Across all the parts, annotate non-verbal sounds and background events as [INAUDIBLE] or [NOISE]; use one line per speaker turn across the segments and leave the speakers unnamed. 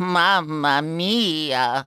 Mamma mia!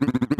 you [LAUGHS]